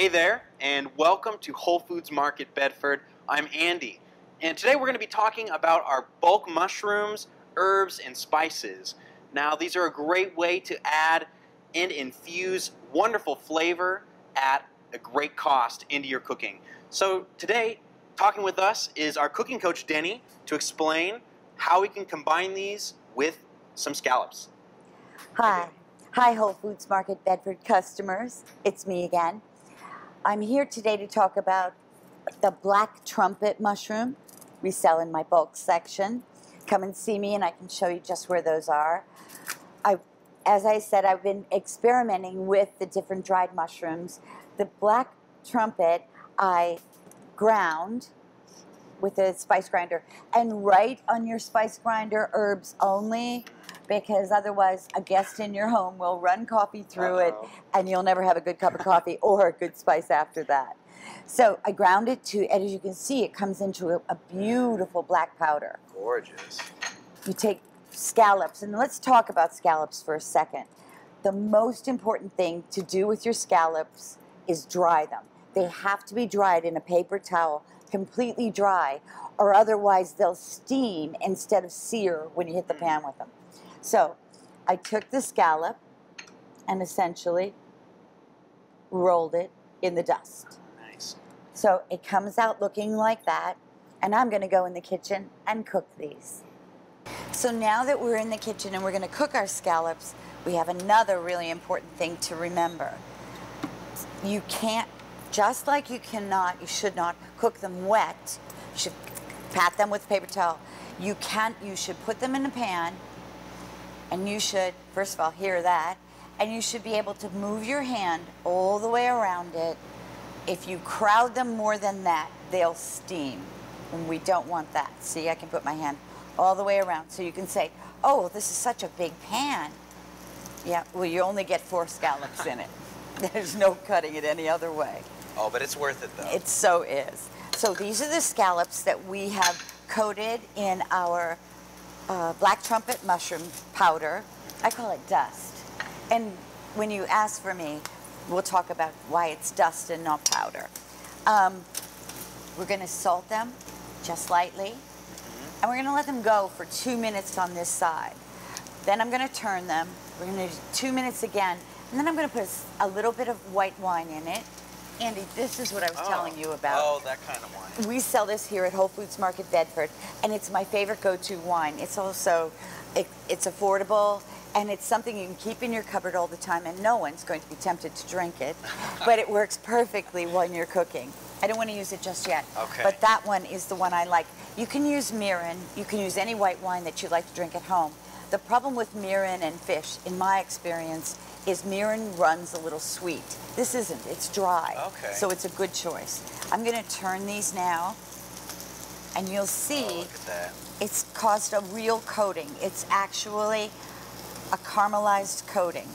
Hey there, and welcome to Whole Foods Market Bedford. I'm Andy, and today we're going to be talking about our bulk mushrooms, herbs, and spices. Now, these are a great way to add and infuse wonderful flavor at a great cost into your cooking. So, today, talking with us is our cooking coach Denny to explain how we can combine these with some scallops. Hi. Hi, Whole Foods Market Bedford customers. It's me again. I'm here today to talk about the black trumpet mushroom we sell in my bulk section. Come and see me and I can show you just where those are. I, as I said, I've been experimenting with the different dried mushrooms. The black trumpet I ground with a spice grinder and write on your spice grinder herbs only because otherwise a guest in your home will run coffee through uh -oh. it and you'll never have a good cup of coffee or a good spice after that. So I ground it to, and as you can see, it comes into a, a beautiful black powder. Gorgeous. You take scallops, and let's talk about scallops for a second. The most important thing to do with your scallops is dry them. They have to be dried in a paper towel, completely dry, or otherwise they'll steam instead of sear when you hit the pan with them. So I took the scallop and essentially rolled it in the dust. Nice. So it comes out looking like that, and I'm going to go in the kitchen and cook these. So now that we're in the kitchen and we're going to cook our scallops, we have another really important thing to remember. You can't, just like you cannot, you should not cook them wet. You should pat them with a paper towel. You can't, you should put them in a pan and you should, first of all, hear that, and you should be able to move your hand all the way around it. If you crowd them more than that, they'll steam, and we don't want that. See, I can put my hand all the way around. So you can say, oh, this is such a big pan. Yeah, well, you only get four scallops in it. There's no cutting it any other way. Oh, but it's worth it, though. It so is. So these are the scallops that we have coated in our uh, black trumpet mushroom powder. I call it dust. And when you ask for me, we'll talk about why it's dust and not powder. Um, we're going to salt them just lightly. And we're going to let them go for two minutes on this side. Then I'm going to turn them. We're going to do two minutes again. And then I'm going to put a little bit of white wine in it. Andy, this is what I was oh. telling you about. Oh, that kind of wine. We sell this here at Whole Foods Market Bedford, and it's my favorite go-to wine. It's also, it, it's affordable, and it's something you can keep in your cupboard all the time, and no one's going to be tempted to drink it, but it works perfectly when you're cooking. I don't want to use it just yet, okay. but that one is the one I like. You can use mirin, you can use any white wine that you like to drink at home. The problem with mirin and fish, in my experience, is mirin runs a little sweet. This isn't, it's dry. Okay. So it's a good choice. I'm gonna turn these now and you'll see oh, it's caused a real coating. It's actually a caramelized coating.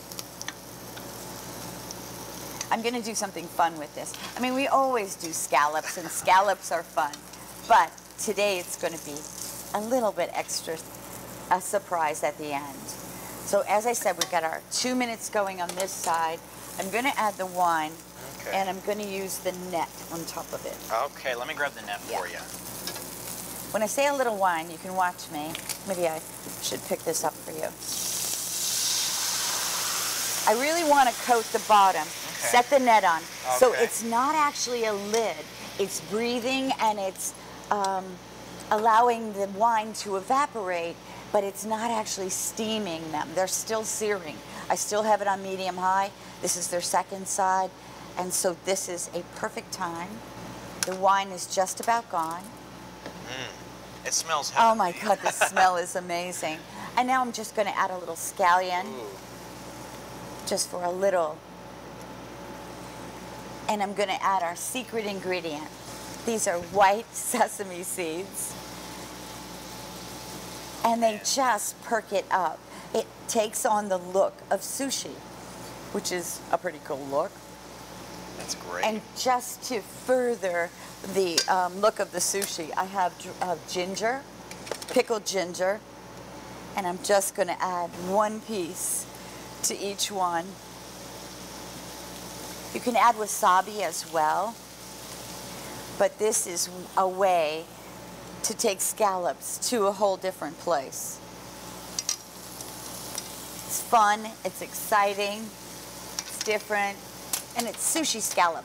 I'm gonna do something fun with this. I mean, we always do scallops and scallops are fun, but today it's gonna be a little bit extra, a surprise at the end. So as I said, we've got our two minutes going on this side. I'm going to add the wine, okay. and I'm going to use the net on top of it. Okay, let me grab the net yeah. for you. When I say a little wine, you can watch me. Maybe I should pick this up for you. I really want to coat the bottom, okay. set the net on. Okay. So it's not actually a lid. It's breathing and it's um, allowing the wine to evaporate but it's not actually steaming them. They're still searing. I still have it on medium high. This is their second side. And so this is a perfect time. The wine is just about gone. Mm. It smells heavenly. Oh my God, the smell is amazing. And now I'm just going to add a little scallion. Ooh. Just for a little. And I'm going to add our secret ingredient. These are white sesame seeds and they just perk it up. It takes on the look of sushi, which is a pretty cool look. That's great. And just to further the um, look of the sushi, I have uh, ginger, pickled ginger, and I'm just going to add one piece to each one. You can add wasabi as well. But this is a way to take scallops to a whole different place. It's fun, it's exciting, it's different, and it's sushi scallop.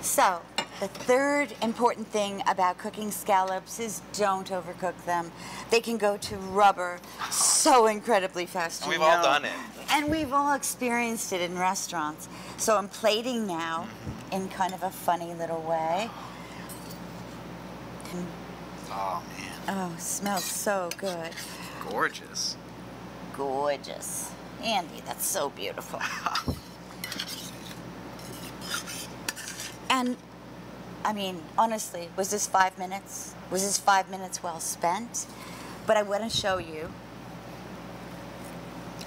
So, the third important thing about cooking scallops is don't overcook them. They can go to rubber so incredibly fast. And we've all know. done it. And we've all experienced it in restaurants. So I'm plating now mm-hmm. in kind of a funny little way. And, Oh man, oh, smells so good. gorgeous. Gorgeous. Andy, that's so beautiful. and I mean, honestly, was this five minutes? Was this five minutes well spent? But I want to show you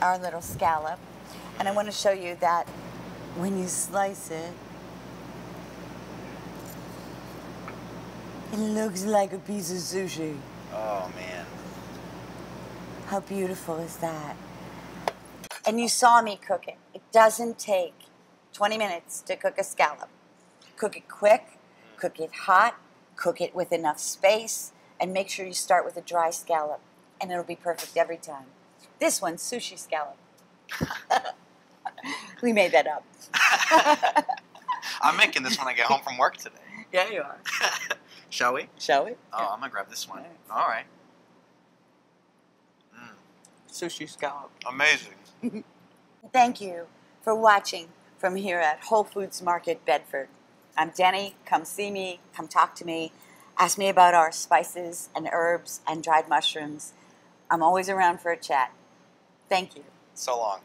our little scallop. And I want to show you that when you slice it, it looks like a piece of sushi. Oh man. How beautiful is that? And you saw me cook it. It doesn't take 20 minutes to cook a scallop. Cook it quick, cook it hot, cook it with enough space, and make sure you start with a dry scallop, and it'll be perfect every time. This one's sushi scallop. we made that up. I'm making this when I get home from work today. Yeah, you are. Shall we? Shall we? Oh, I'm gonna grab this one. Alright. All right. Mm, Sushi scallop. amazing. Thank you for watching from here at Whole Foods Market, Bedford. I'm Denny. Come see me, come talk to me, ask me about our spices and herbs and dried mushrooms. I'm always around for a chat. Thank you. So long.